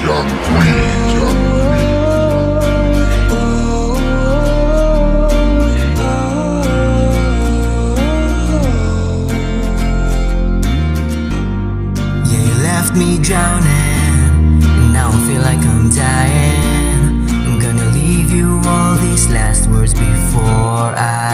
young queens, young me drowning. Now I feel like I'm dying. I'm gonna leave you all these last words before I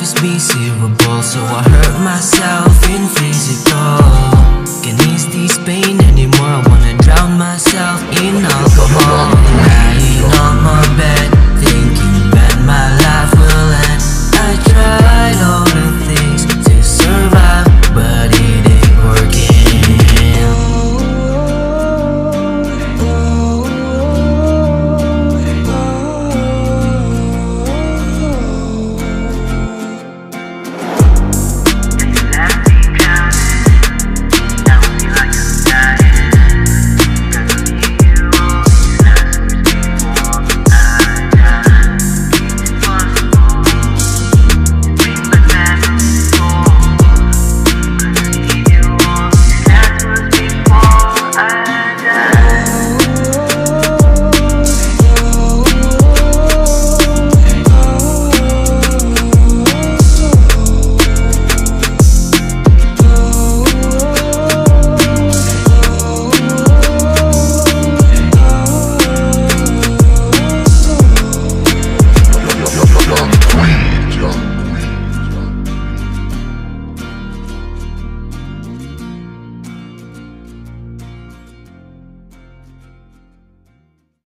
life is miserable, so I hurt myself in physical.